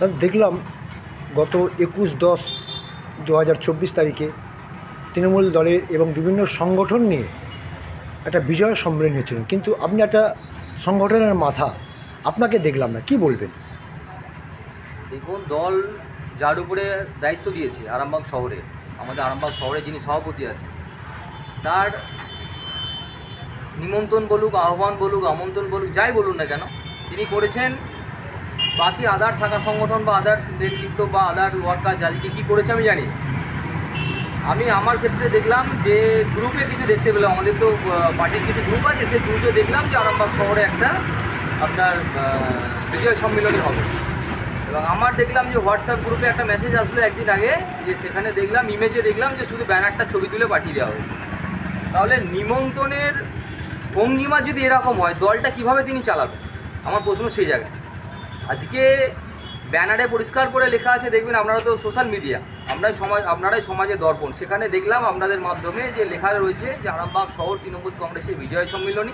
দাদা দেখলাম গত একুশ দশ দু তারিখে তৃণমূল দলের এবং বিভিন্ন সংগঠন নিয়ে একটা বিজয় সম্মেলন হয়েছিল। কিন্তু আপনি একটা সংগঠনের মাথা, আপনাকে দেখলাম না, কি বলবেন? দেখুন, দল যার উপরে দায়িত্ব দিয়েছে আরামবাগ শহরে, আমাদের আরামবাগ শহরে যিনি সভাপতি আছে তার নিমন্ত্রণ বলুক, আহ্বান বলুক, আমন্ত্রণ বলুক, যাই বলুন না কেন, তিনি করেছেন বাকি আদার শাখা সংগঠন বা আদার্স নেতৃত্ব বা আদার ওয়ার্কার যাদেরকে কী করেছে আমি জানি আমি আমার ক্ষেত্রে দেখলাম যে গ্রুপে কিছু দেখতে পেলাম, আমাদের তো পার্টির কিছু গ্রুপ আছে, সেই গ্রুপে দেখলাম যে আরামবাগ শহরে একটা, আপনার বিজয় সম্মেলনী হবে। এবং আমার দেখলাম যে হোয়াটসঅ্যাপ গ্রুপে একটা মেসেজ আসলো একদিন আগে, যে সেখানে দেখলাম ইমেজে দেখলাম যে শুধু ব্যানারটা ছবি তুলে পাঠিয়ে দেওয়া হয়েছে। তাহলে নিমন্ত্রণের ভঙ্গিমা যদি এরকম হয়, দলটা কীভাবে তিনি চালাবেন আমার প্রশ্ন সেই জায়গায়। আজকে ব্যানারে পরিষ্কার করে লেখা আছে দেখবেন আপনারা তো সোশ্যাল মিডিয়া আমরাই সমাজ আপনারাই সমাজে দর্পণ। সেখানে দেখলাম আপনাদের মাধ্যমে যে লেখা রয়েছে যে আরামবাগ শহর তৃণমূল কংগ্রেসের বিজয় সম্মিলনী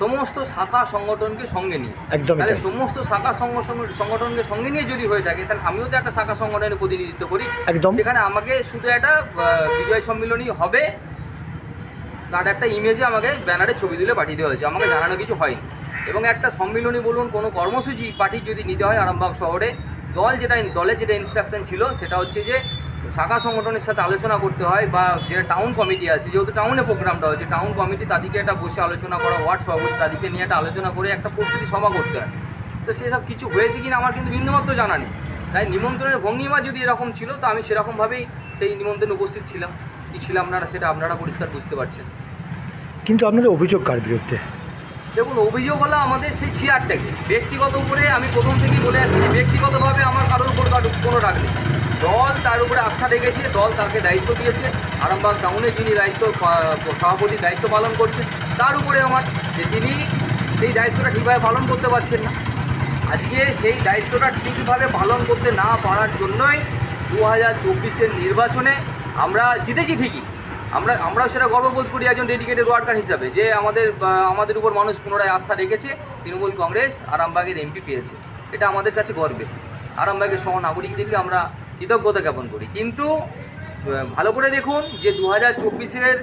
সমস্ত শাখা সংগঠনকে সঙ্গে নিয়ে। তাহলে সমস্ত শাখা সংগঠন সংগঠনকে সঙ্গে নিয়ে যদি হয়ে থাকে তাহলে আমিও তো একটা শাখা সংগঠনের প্রতিনিধিত্ব করি। একদম। সেখানে আমাকে শুধু একটা বিজয় সম্মিলনী হবে তার একটা ইমেজে আমাকে ব্যানারে ছবি তুলে পাঠিয়ে দেওয়া হয়েছে। আমাকে জানানো কিছু হয়নি। এবং একটা সম্মিলনী বলুন, কোনো কর্মসূচি পার্টি যদি নিতে হয় আরামবাগ শহরে, দল যেটা দলের যেটা ইনস্ট্রাকশন ছিল সেটা হচ্ছে যে শাখা সংগঠনের সাথে আলোচনা করতে হয় বা যে টাউন কমিটি আছে, যেহেতু টাউনে প্রোগ্রামটা হচ্ছে টাউন কমিটি তাদেরকে একটা বসে আলোচনা করা ওয়ার্ড সভাপতি তাদেরকে নিয়ে একটা আলোচনা করে একটা প্রস্তুতি সভা করতে হয়। তো সেসব কিছু হয়েছে কিনা আমার কিন্তু বিন্দুমাত্র জানা নেই। তাই নিমন্ত্রণের ভঙ্গিমা যদি এরকম ছিল, তো আমি সেরকমভাবেই সেই নিমন্ত্রণে উপস্থিত ছিলাম। কি ছিলাম আপনারা সেটা আপনারা পরিষ্কার বুঝতে পারছেন। কিন্তু আপনাদের অভিযোগ কার বিরুদ্ধে? দেখুন, অভিযোগ হলো আমাদের সেই চেয়ারটাকে ব্যক্তিগত উপরে আমি প্রথম থেকেই বলে আসি যে ব্যক্তিগতভাবে আমার কারোর উপর কোনো রাগ নেই। দল তার উপরে আস্থা রেখেছে, দল তাকে দায়িত্ব দিয়েছে। আরামবাগ টাউনে যিনি দায়িত্ব পা- সভাপতি দায়িত্ব পালন করছেন, তার উপরে আমার যে তিনি সেই দায়িত্বটা ঠিকভাবে পালন করতে পারছেন না। আজকে সেই দায়িত্বটা ঠিকভাবে পালন করতে না পারার জন্যই দু হাজার নির্বাচনে আমরা জিতেছি ঠিকই। আমরা, আমরাও সেটা গর্ববোধ করি একজন ডেডিকেটেড ওয়ার্কার হিসাবে, যে আমাদের আমাদের উপর মানুষ পুনরায় আস্থা রেখেছে, তৃণমূল কংগ্রেস, আরামবাগের এমপি পেয়েছে। এটা আমাদের কাছে গর্বের আরামবাগের সহ নাগরিকদেরকে আমরা কৃতজ্ঞতা জ্ঞাপন করি। কিন্তু ভালো করে দেখুন যে দু হাজার চব্বিশের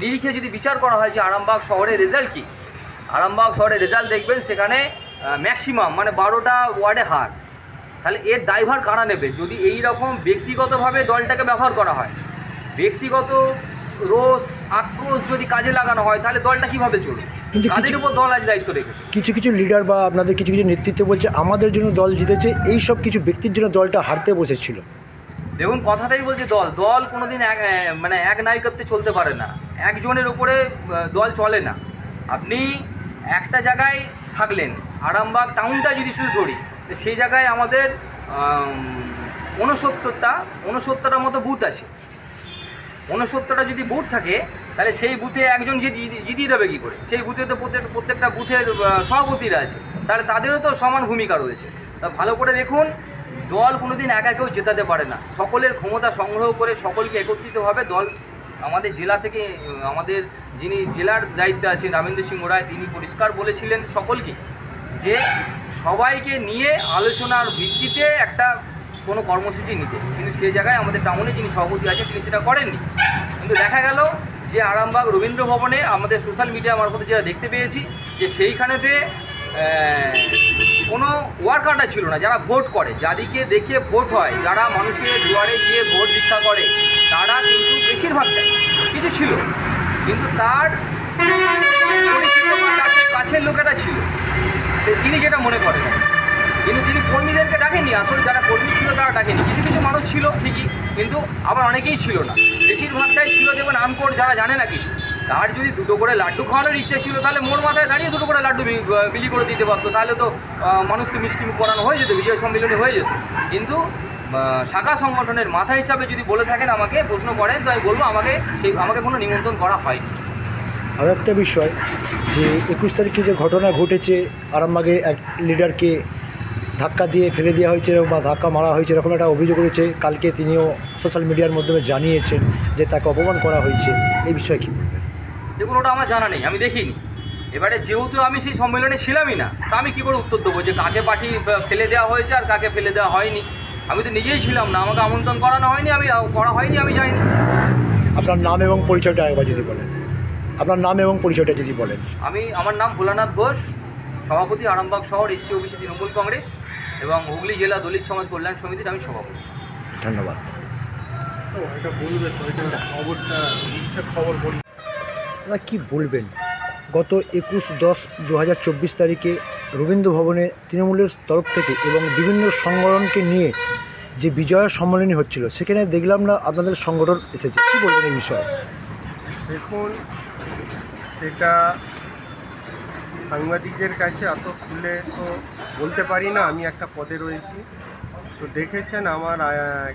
নিরিখে যদি বিচার করা হয় যে আরামবাগ শহরের রেজাল্ট কী, আরামবাগ শহরের রেজাল্ট দেখবেন সেখানে ম্যাক্সিমাম মানে বারোটা ওয়ার্ডে হার। তাহলে এর দায়ভার কারা নেবে? যদি এই রকম ব্যক্তিগতভাবে দলটাকে ব্যবহার করা হয় ব্যক্তিগত রোষ আক্রোশ যদি কাজে লাগানো হয় তাহলে দলটা কীভাবে চলবে? কিন্তু তাদের কিছু- উপর দল আজ দায়িত্ব রেখেছে। কিছু কিছু লিডার বা আপনাদের কিছু কিছু নেতৃত্ব বলছে আমাদের জন্য দল জিতেছে। এই সব কিছু ব্যক্তির জন্য দলটা হারতে বসেছিল। দেখুন কথাটাই বলছে দল দল কোনোদিন এক মানে এক নায়িকত্বে চলতে পারে না। একজনের উপরে দল চলে না। আপনি একটা জায়গায় থাকলেন আরামবাগ টাউনটা যদি শুধু ধরি সেই জায়গায় আমাদের ঊনসত্তরটা উনসত্তরটার মতো বুথ আছে। উনসত্তরটা যদি বুথ থাকে, তাহলে সেই বুথে একজন যে জিতিয়ে দেবে কী করে? সেই বুথে তো প্রত্যেক, প্রত্যেকটা বুথের সভাপতিরা আছে। তাহলে তাদেরও তো সমান ভূমিকা রয়েছে। তা ভালো করে দেখুন, দল কোনোদিন একা কেউ জেতাতে পারে না। সকলের ক্ষমতা সংগ্রহ করে সকলকে একত্রিতভাবে দল আমাদের জেলা থেকে আমাদের যিনি জেলার দায়িত্বে আছেন রামেন্দ্র সিংহ রায় তিনি পরিষ্কার বলেছিলেন সকলকে যে সবাইকে নিয়ে আলোচনার ভিত্তিতে একটা কোনো কর্মসূচি নিতে। কিন্তু সেই জায়গায় আমাদের টাউনে যিনি সভাপতি আছেন, তিনি সেটা করেননি। কিন্তু দেখা গেল যে আরামবাগ রবীন্দ্র ভবনে আমাদের সোশ্যাল মিডিয়া মারফতে যেটা দেখতে পেয়েছি, যে সেইখানেতে কোনো ওয়ার্কারটা ছিল না, যারা ভোট করে। যাদেরকে দেখে ভোট হয়, যারা মানুষের দুয়ারে গিয়ে ভোট ভিক্ষা করে, তারা কিন্তু বেশিরভাগটাই কিছু ছিল। কিন্তু তার কাছের লোকেরা ছিল। তিনি যেটা মনে করেন কিন্তু তিনি কর্মীদেরকে ডাকেননি, আসলে যারা কর্মী ছিল তারা ডাকেনি কিছু কিছু মানুষ ছিল ঠিকই, কিন্তু আবার অনেকেই ছিল না। বেশিরভাগটাই ছিল দেখবেন আনকোর যারা জানে না কিছু, তার যদি দুটো করে লাড্ডু খাওয়ানোর ইচ্ছে ছিল, তাহলে মোর মাথায় দাঁড়িয়ে দুটো করে লাড্ডু বিলি করে দিতে পারতো। তাহলে তো মানুষকে মিষ্টি করানো হয়ে যেত, বিজয় সম্মেলনী হয়ে যেত। কিন্তু শাখা সংগঠনের মাথা হিসাবে যদি বলে থাকেন, আমাকে প্রশ্ন করেন, তো আমি বলব, আমাকে সেই, আমাকে কোনো নিমন্ত্রণ করা হয়নি। আর একটা বিষয়, যে একুশ তারিখে যে ঘটনা ঘটেছে, আরামবাগে এক লিডারকে ধাক্কা দিয়ে ফেলে দেওয়া হয়েছে এরকম বা ধাক্কা মারা হয়েছে এরকম একটা অভিযোগ রয়েছে। কালকে তিনিও সোশ্যাল মিডিয়ার মাধ্যমে জানিয়েছেন যে তাকে অপমান করা হয়েছে। এই বিষয়ে কী বলবেন? দেখুন ওটা আমার জানা নেই আমি দেখিনি। এবারে যেহেতু আমি সেই সম্মেলনে ছিলামই না তা আমি কী করে উত্তর দেবো যে কাকে পার্টি ফেলে দেওয়া হয়েছে আর কাকে ফেলে দেওয়া হয়নি? আমি তো নিজেই ছিলাম না আমাকে আমন্ত্রণ করানো হয়নি আমি করা হয়নি আমি যাইনি। আপনার নাম এবং পরিচয়টা একবার যদি বলেন। আপনার নাম এবং পরিচয়টা যদি বলেন। আমি আমার নাম ভোলানাথ ঘোষ সভাপতি আরামবাগ শহর এসসি ওবিসি তৃণমূল কংগ্রেস। এবং হুগলি জেলা দলিত সমাজ কল্যাণ সমিতির আমি সভাপতি। ধন্যবাদ। তো এটা বলবে খবরটা খবর বল আপনারা কী বলবেন? গত একুশ দশ দু হাজার চব্বিশ তারিখে রবীন্দ্র ভবনে তৃণমূলের তরফ থেকে এবং বিভিন্ন সংগঠনকে নিয়ে যে বিজয় সম্মেলনী হচ্ছিল সেখানে দেখলাম না আপনাদের সংগঠন এসেছে। কী বলবেন এই বিষয়ে? দেখুন সেটা সাংবাদিকদের কাছে অত খুলে তো বলতে পারি না, আমি একটা পদে রয়েছি। তো দেখেছেন আমার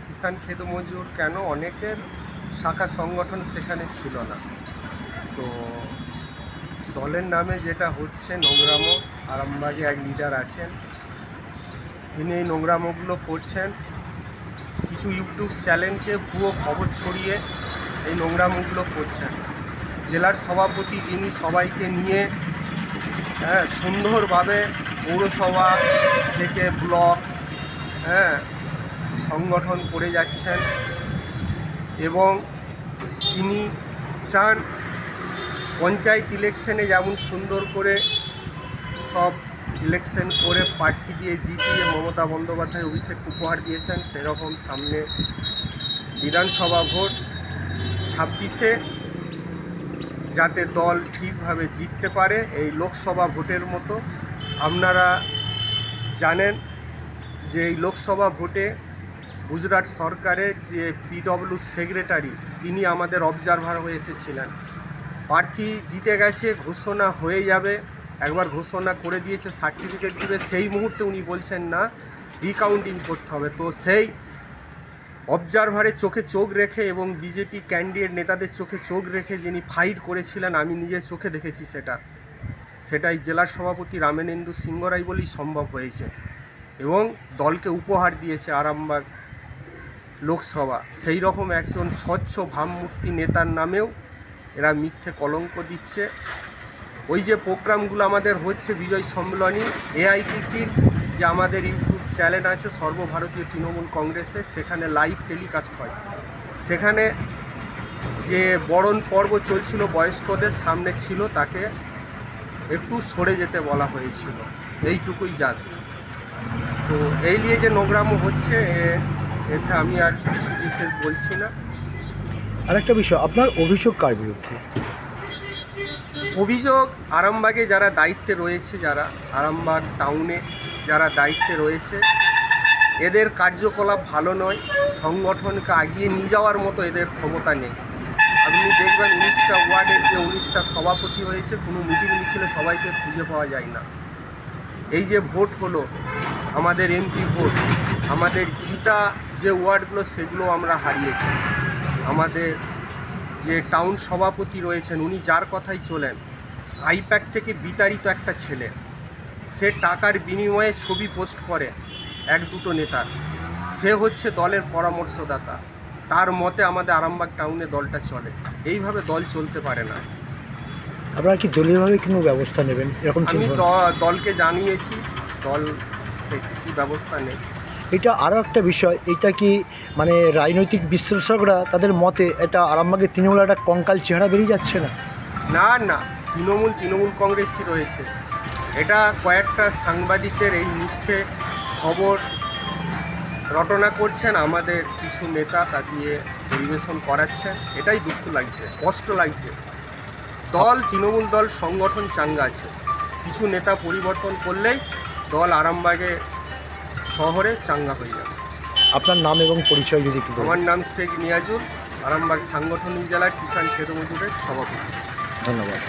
কিষাণ খেত মজুর কেন অনেকের শাখা সংগঠন সেখানে ছিল না। তো দলের নামে যেটা হচ্ছে, নোংরামো আরামবাগে এক লিডার আছেন। তিনি এই নোংরামোগুলো করছেন। কিছু ইউটিউব চ্যানেলকে ভুয়ো খবর ছড়িয়ে এই নোংরামোগুলো করছেন। জেলার সভাপতি যিনি সবাইকে নিয়ে হ্যাঁ সুন্দরভাবে পৌরসভা থেকে ব্লক হ্যাঁ সংগঠন করে যাচ্ছেন এবং তিনি চান পঞ্চায়েত ইলেকশনে যেমন সুন্দর করে সব ইলেকশন করে প্রার্থী দিয়ে জিতিয়ে মমতা বন্দ্যোপাধ্যায় অভিষেক উপহার দিয়েছেন, সেরকম সামনে বিধানসভা ভোট ছাব্বিশে যাতে দল ঠিকভাবে জিততে পারে এই লোকসভা ভোটের মতো। আপনারা জানেন যে এই লোকসভা ভোটে গুজরাট সরকারের যে পিডব্লিউ সেক্রেটারি, তিনি আমাদের অবজারভার হয়ে এসেছিলেন। প্রার্থী জিতে গেছে, ঘোষণা হয়ে যাবে। একবার ঘোষণা করে দিয়েছে সার্টিফিকেট দিবে। সেই মুহূর্তে উনি বলছেন, না রিকাউন্টিং করতে হবে। তো সেই অবজারভারে চোখে চোখ রেখে এবং বিজেপি ক্যান্ডিডেট নেতাদের চোখে চোখ রেখে যিনি ফাইট করেছিলেন, আমি নিজের চোখে দেখেছি সেটা। সেটাই জেলার সভাপতি রামেনেন্দু সিংহরাই বলেই সম্ভব হয়েছে এবং দলকে উপহার দিয়েছে আরামবাগ লোকসভা। সেই রকম একজন স্বচ্ছ ভাবমূর্তি নেতার নামেও এরা মিথ্যে কলঙ্ক দিচ্ছে। ওই যে প্রোগ্রামগুলো আমাদের হচ্ছে বিজয় সম্মেলনী, এআইটিসির যে আমাদের ইউটিউব চ্যানেল আছে সর্বভারতীয় তৃণমূল কংগ্রেসের সেখানে লাইভ টেলিকাস্ট হয়। সেখানে যে বরণ পর্ব চলছিল বয়স্কদের সামনে ছিল তাকে একটু সরে যেতে বলা হয়েছিল। এইটুকুই জাস্ট তো এই নিয়ে যে নোংরামো হচ্ছে এ- এতে আমি আর কিছু বিশেষ বলছি না। আরেকটা বিষয় আপনার অভিযোগ কার বিরুদ্ধে? অভিযোগ আরামবাগে যারা দায়িত্বে রয়েছে যারা আরামবাগ টাউনে যারা দায়িত্বে রয়েছে, এদের কার্যকলাপ ভালো নয়, সংগঠনকে আগিয়ে নিয়ে যাওয়ার মতো এদের ক্ষমতা নেই। আপনি দেখবেন উনিশটা ওয়ার্ডের যে উনিশটা সভাপতি হয়েছে, কোনো মিটিং মিছিলে সবাইকে খুঁজে পাওয়া যায় না। এই যে ভোট হলো, আমাদের এমপি ভোট, আমাদের জিতা যে ওয়ার্ডগুলো, সেগুলো আমরা হারিয়েছি। আমাদের যে টাউন সভাপতি রয়েছেন, উনি যার কথাই চলেন, আইপ্যাক থেকে বিতাড়িত একটা ছেলে। সে টাকার বিনিময়ে ছবি পোস্ট করে এক দুটো নেতার। সে হচ্ছে দলের পরামর্শদাতা। তার মতে আমাদের আরামবাগ টাউনে দলটা চলে। এইভাবে দল চলতে পারে না। আপনারা কি দলীয়ভাবে কোনো ব্যবস্থা নেবেন? এরকম আমি দলকে জানিয়েছি দল কি ব্যবস্থা নেই। এটা আরও একটা বিষয় এটা কি মানে রাজনৈতিক বিশ্লেষকরা তাদের মতে এটা আরামবাগের তৃণমূল একটা কঙ্কাল চেহারা বেরিয়ে যাচ্ছে না? না না। তৃণমূল তৃণমূল কংগ্রেসই রয়েছে। এটা কয়েকটা সাংবাদিকদের এই মিথ্যে খবর রটনা করছেন আমাদের কিছু নেতা তা দিয়ে পরিবেশন করাচ্ছেন। এটাই দুঃখ লাগছে কষ্ট লাগছে। দল তৃণমূল দল সংগঠন চাঙ্গা আছে। কিছু নেতা পরিবর্তন করলেই দল আরামবাগে শহরে চাঙ্গা হয়ে যাবে। আপনার নাম এবং পরিচয় যদি আমার নাম শেখ নিয়াজুল আরামবাগ সাংগঠনিক জেলার কিষাণ খেত মজুরের সভাপতি। ধন্যবাদ।